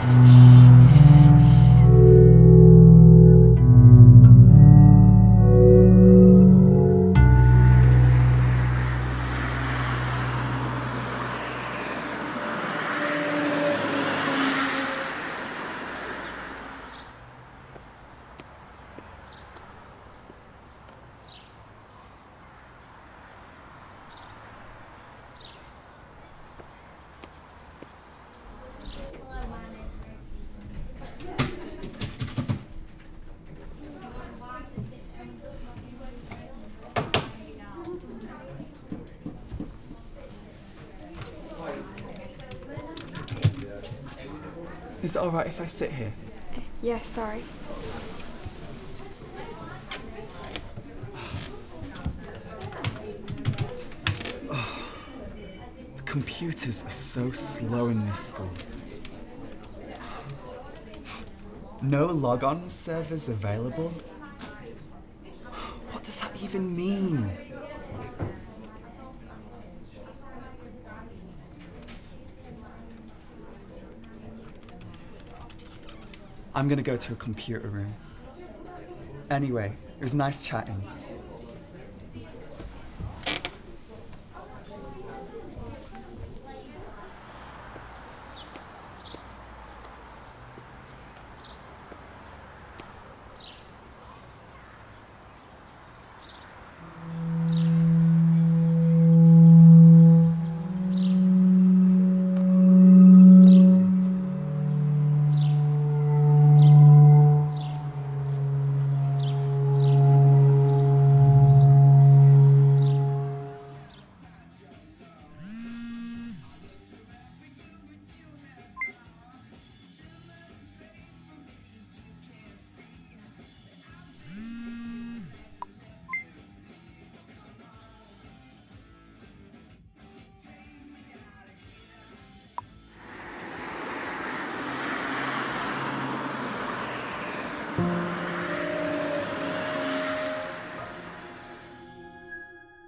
Mm-hmm. Is it alright if I sit here? Yeah, sorry. The computers are so slow in this school. No logon servers available? What does that even mean? I'm gonna go to a computer room. Anyway, it was nice chatting.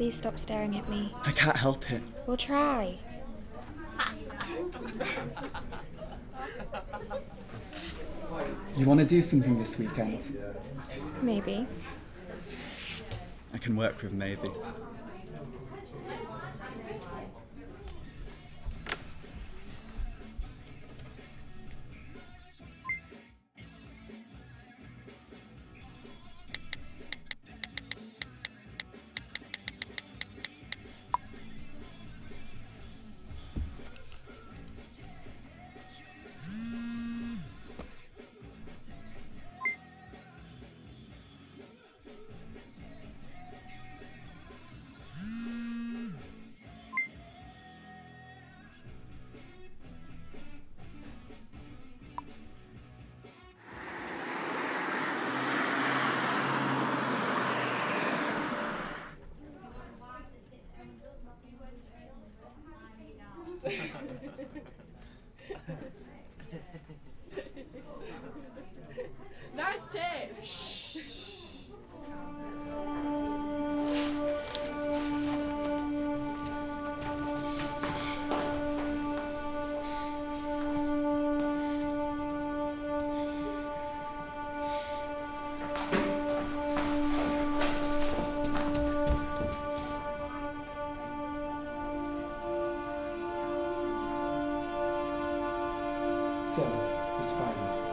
Please stop staring at me. I can't help it. We'll try. You want to do something this weekend? Maybe. I can work with maybe. 7 is final.